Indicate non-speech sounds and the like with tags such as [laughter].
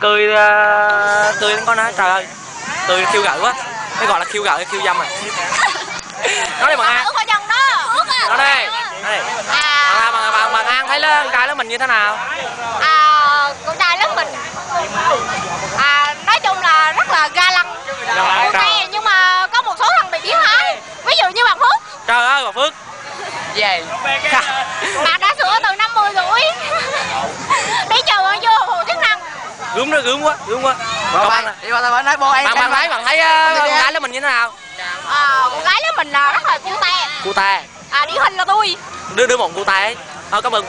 cười ờ, cười con nói trời ơi. Cười khiêu gợi quá. Cái gọi là khiêu gợi khiêu dâm à. [laughs] Nói đi bằng an. Nói đây à, bằng bằng bằng bằng an thấy lớn trai lớn mình như thế nào? À con trai lớp mình. À nói chung là rất là ga lăng. Ok nhưng mà có một số thằng bị biến thái. Ví dụ như bạn Phước. Trời ơi bà phước. Về bạn gớm đó gớm quá gớm quá. Còn bạn bạn đi nói anh bạn bạn thấy bạn thấy ờ, con gái lớn mình như thế nào? À, con gái lớp mình là rất là cute. Cu ta à điển hình là tôi. Đưa đưa một cu ta ấy. Ờ cảm ơn